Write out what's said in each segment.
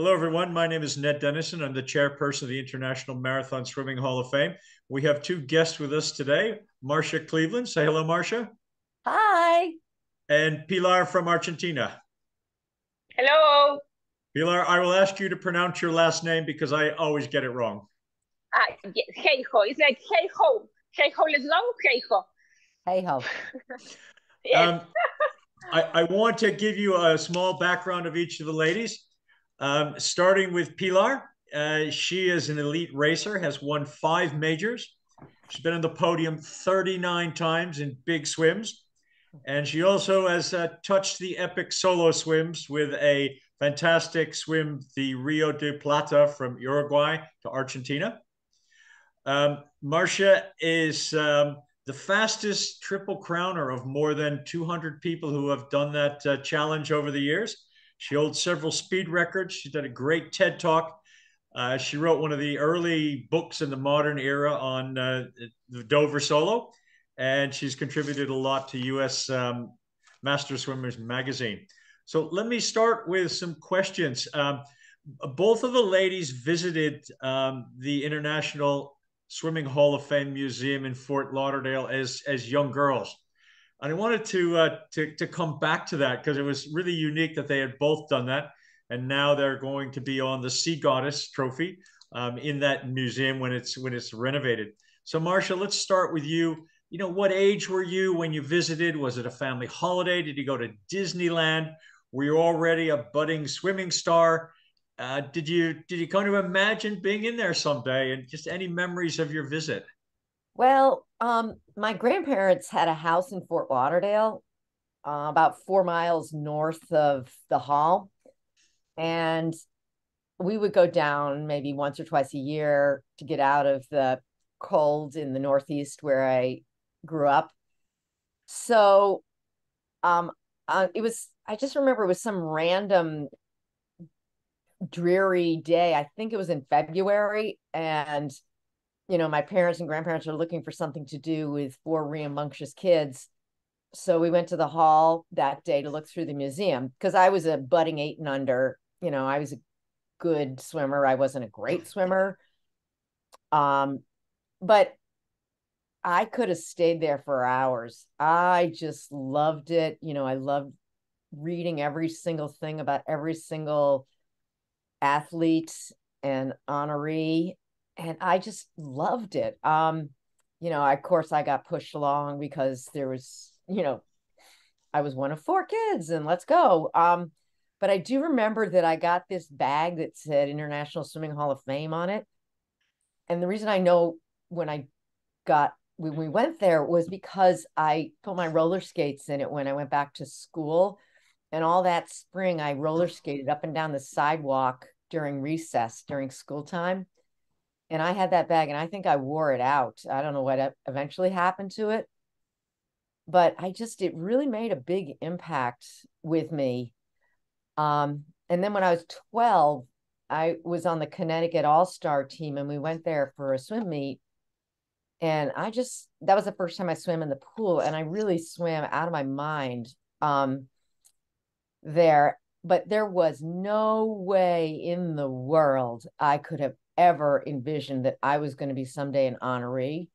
Hello, everyone. My name is Ned Denison. I'm the chairperson of the International Marathon Swimming Hall of Fame. We have two guests with us today Marcia Cleveland. Say hello, Marcia. Hi. And Pilar from Argentina. Hello. Pilar, I will ask you to pronounce your last name because I always get it wrong. Uh, yes, hey ho. It's like hey ho. Hey ho, let's go. Hey ho. Hey ho. Yes. Um, I, I want to give you a small background of each of the ladies. Um, starting with Pilar, uh, she is an elite racer, has won five majors. She's been on the podium 39 times in big swims. And she also has uh, touched the epic solo swims with a fantastic swim, the Rio de Plata from Uruguay to Argentina. Um, Marcia is um, the fastest triple crowner of more than 200 people who have done that uh, challenge over the years. She holds several speed records. She did a great TED talk. Uh, she wrote one of the early books in the modern era on uh, the Dover Solo, and she's contributed a lot to U.S. Um, Master Swimmers magazine. So let me start with some questions. Um, both of the ladies visited um, the International Swimming Hall of Fame Museum in Fort Lauderdale as as young girls. And I wanted to uh, to to come back to that because it was really unique that they had both done that, and now they're going to be on the Sea Goddess Trophy um, in that museum when it's when it's renovated. So, Marcia, let's start with you. You know, what age were you when you visited? Was it a family holiday? Did you go to Disneyland? Were you already a budding swimming star? Uh, did you did you kind of imagine being in there someday? And just any memories of your visit? Well, um, my grandparents had a house in Fort Lauderdale, uh, about four miles north of the hall. And we would go down maybe once or twice a year to get out of the cold in the Northeast where I grew up. So um, uh, it was, I just remember it was some random dreary day. I think it was in February. And you know, my parents and grandparents are looking for something to do with four rambunctious kids. So we went to the hall that day to look through the museum because I was a budding eight and under. You know, I was a good swimmer. I wasn't a great swimmer. Um, but I could have stayed there for hours. I just loved it. You know, I loved reading every single thing about every single athlete and honoree and I just loved it. Um, you know, of course, I got pushed along because there was, you know, I was one of four kids, and let's go. Um, but I do remember that I got this bag that said International Swimming Hall of Fame on it, and the reason I know when I got when we went there was because I put my roller skates in it when I went back to school, and all that spring I roller skated up and down the sidewalk during recess during school time and I had that bag and I think I wore it out. I don't know what eventually happened to it, but I just, it really made a big impact with me. Um, and then when I was 12, I was on the Connecticut All Star team and we went there for a swim meet. And I just, that was the first time I swam in the pool and I really swam out of my mind um, there. But there was no way in the world I could have ever envisioned that I was going to be someday an honoree.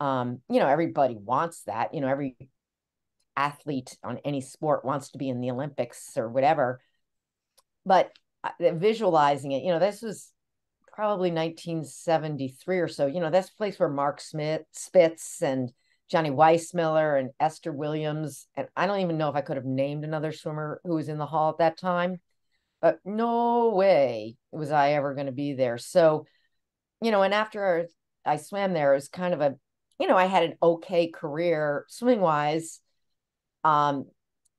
Um, you know, everybody wants that. You know, every athlete on any sport wants to be in the Olympics or whatever. But uh, visualizing it, you know, this was probably 1973 or so. You know, that's the place where Mark Smith, Spitz and Johnny Weissmuller and Esther Williams. And I don't even know if I could have named another swimmer who was in the hall at that time but no way was I ever going to be there. So, you know, and after I swam there, it was kind of a, you know, I had an okay career swimming wise. Um,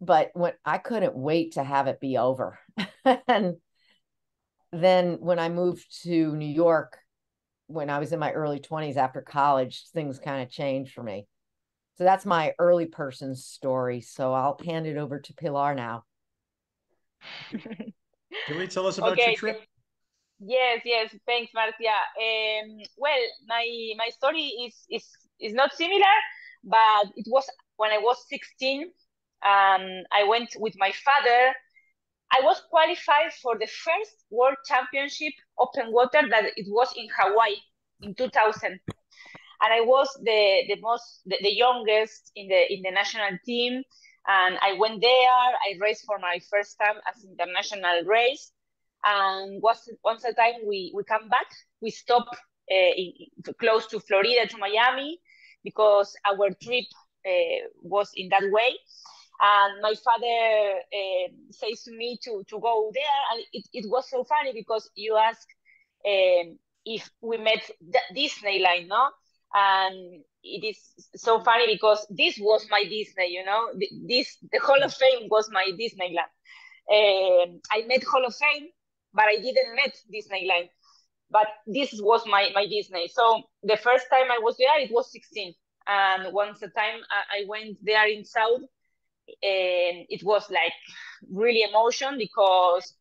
but when I couldn't wait to have it be over. and then when I moved to New York, when I was in my early 20s after college, things kind of changed for me. So that's my early person story. So I'll hand it over to Pilar now. Can we tell us about okay. your trip? Yes, yes. Thanks, Marcia. Um, well, my my story is is is not similar, but it was when I was 16. Um, I went with my father I was qualified for the first World Championship open water that it was in Hawaii in 2000, and I was the the most the, the youngest in the in the national team. And I went there. I raced for my first time as international race. And once once a time we we come back, we stop uh, in, close to Florida to Miami because our trip uh, was in that way. And my father uh, says to me to, to go there. And it, it was so funny because you ask um, if we met Disneyland, no? And it is so funny because this was my Disney, you know, this, the Hall of Fame was my Disneyland. Uh, I met Hall of Fame, but I didn't met Disneyland. But this was my, my Disney. So the first time I was there, it was 16. And once a time I, I went there in South, and it was like really emotion because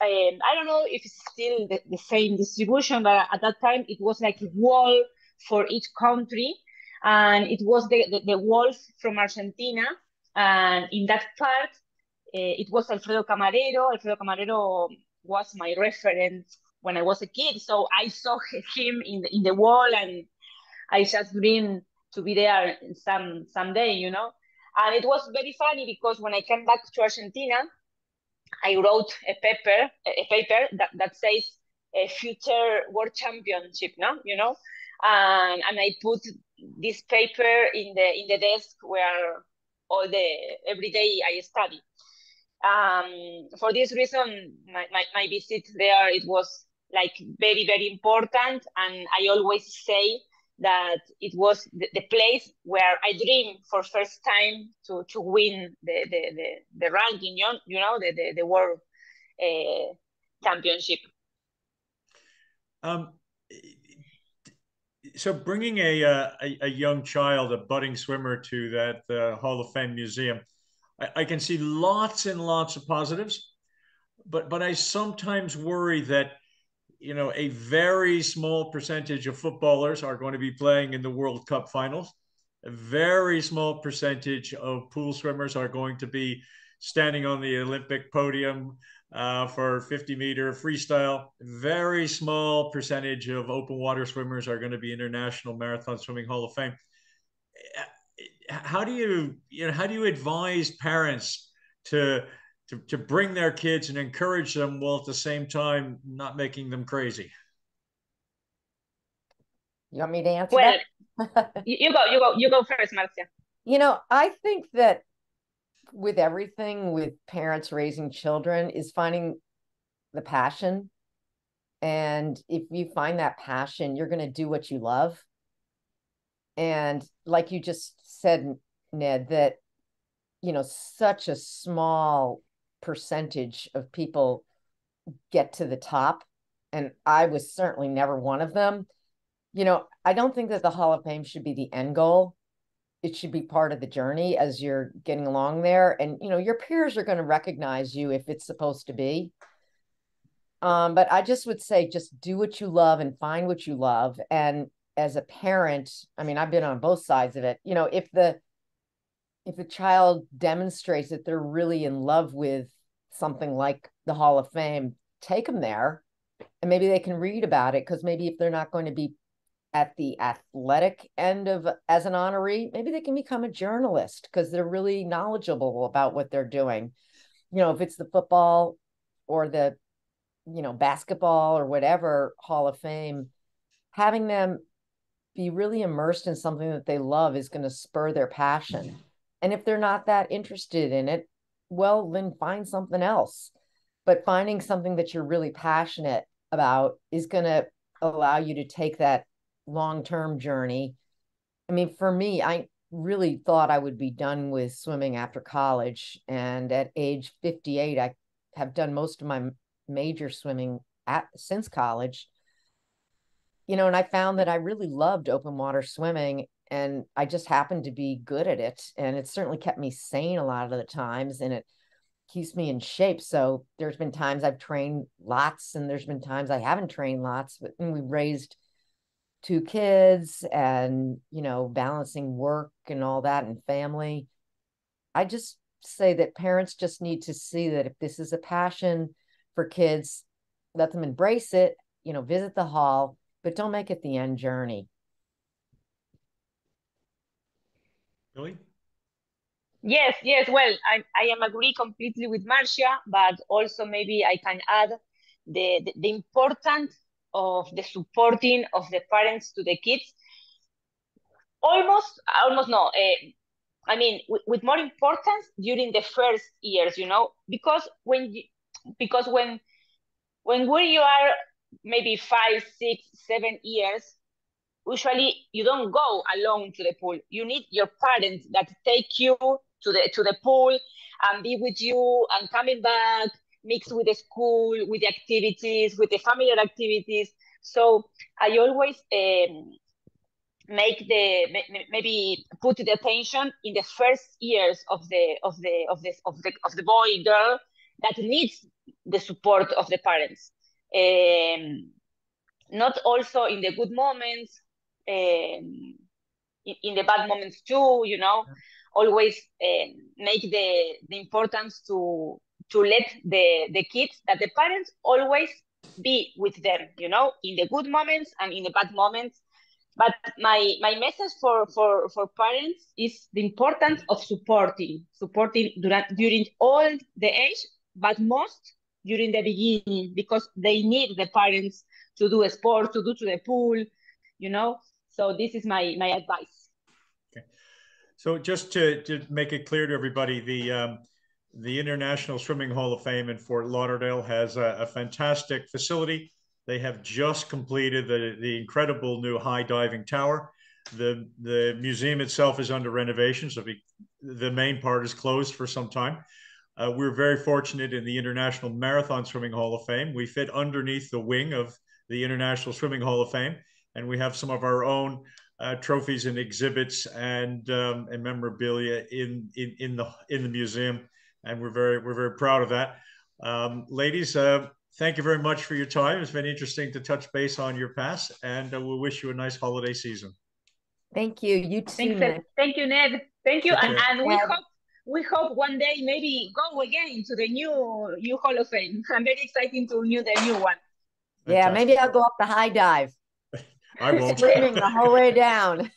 um, I don't know if it's still the, the, same distribution, but at that time it was like a wall for each country, and it was the, the, the walls from Argentina, and in that part, uh, it was Alfredo Camarero. Alfredo Camarero was my reference when I was a kid, so I saw him in the, in the wall, and I just dreamed to be there some someday, you know. And it was very funny because when I came back to Argentina, I wrote a paper, a paper that, that says a future world championship, no, you know, and and I put this paper in the in the desk where all the every day I study. Um, for this reason, my, my, my visit there it was like very very important, and I always say that it was the, the, place where I dreamed for first time to, to win the, the, the, the ranking, you know, the, the, the world uh, championship. Um, so bringing a, uh, a, a young child, a budding swimmer, to that uh, Hall of Fame museum, I, I can see lots and lots of positives, but but I sometimes worry that you know, a very small percentage of footballers are going to be playing in the World Cup finals. A very small percentage of pool swimmers are going to be standing on the Olympic podium uh, for 50 meter freestyle. Very small percentage of open water swimmers are going to be International Marathon Swimming Hall of Fame. How do you, you know, how do you advise parents to to, to bring their kids and encourage them while at the same time not making them crazy? You want me to answer well, you go, you go, you go first, Marcia. You know, I think that with everything with parents raising children is finding the passion. And if you find that passion, you're going to do what you love. And like you just said, Ned, that, you know, such a small percentage of people get to the top. And I was certainly never one of them. You know, I don't think that the Hall of Fame should be the end goal. It should be part of the journey as you're getting along there. And, you know, your peers are going to recognize you if it's supposed to be. Um, but I just would say just do what you love and find what you love. And as a parent, I mean, I've been on both sides of it. You know, if the if the child demonstrates that they're really in love with something like the Hall of Fame, take them there and maybe they can read about it because maybe if they're not going to be at the athletic end of as an honoree, maybe they can become a journalist because they're really knowledgeable about what they're doing. You know, if it's the football or the, you know, basketball or whatever Hall of Fame, having them be really immersed in something that they love is going to spur their passion. And if they're not that interested in it, well, then find something else. But finding something that you're really passionate about is going to allow you to take that long term journey. I mean, for me, I really thought I would be done with swimming after college. And at age 58, I have done most of my major swimming at since college. You know, and I found that I really loved open water swimming and I just happened to be good at it. And it certainly kept me sane a lot of the times and it keeps me in shape. So there's been times I've trained lots and there's been times I haven't trained lots, but we've raised two kids and, you know, balancing work and all that and family. I just say that parents just need to see that if this is a passion for kids, let them embrace it, you know, visit the hall, but don't make it the end journey. Really? Yes, yes. Well, I, I am agree completely with Marcia, but also maybe I can add the, the, the importance of the supporting of the parents to the kids. Almost, almost no. Uh, I mean, with, with more importance during the first years, you know, because when you, because when when where you are maybe five, six, seven years, usually you don't go alone to the pool. You need your parents that take you to the to the pool and be with you and coming back, mix with the school, with the activities, with the familiar activities. So I always um, make the maybe put the attention in the first years of the of the of the of the of the boy girl that needs the support of the parents. Um, not also in the good moments, um, in, in, the bad moments too. You know, always uh, make the the importance to to let the the kids that the parents always be with them. You know, in the good moments and in the bad moments. But my my message for for for parents is the importance of supporting supporting during during all the age, but most during the beginning because they need the parents to do a sport, to do to the pool, you know. So this is my my advice. Okay. So just to, to make it clear to everybody, the um, the International Swimming Hall of Fame in Fort Lauderdale has a, a fantastic facility. They have just completed the, the incredible new high diving tower. The, the museum itself is under renovation, so the main part is closed for some time. Uh, we're very fortunate in the International Marathon Swimming Hall of Fame. We fit underneath the wing of the International Swimming Hall of Fame, and we have some of our own uh, trophies and exhibits and um, and memorabilia in, in in the in the museum, and we're very we're very proud of that. Um, ladies, uh, thank you very much for your time. It's been interesting to touch base on your past, and uh, we wish you a nice holiday season. Thank you. You too. Thank, Thank you, Ned. Thank you, and, and we hope we hope one day maybe go again to the new new Hall of Fame. I'm very excited to new the new one. Yeah, maybe I'll go up the high dive. I won't. Swimming the whole way down.